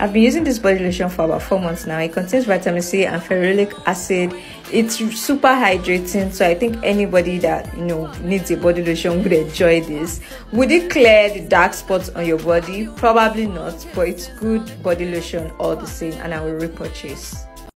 I've been using this body lotion for about four months now. It contains vitamin C and ferulic acid. It's super hydrating, so I think anybody that you know needs a body lotion would enjoy this. Would it clear the dark spots on your body? Probably not, but it's good body lotion all the same, and I will repurchase.